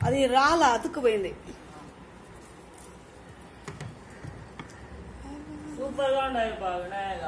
అది రాల అతుక్కుపోయింది సూపర్ గా ఉన్నాయి బా వినాయక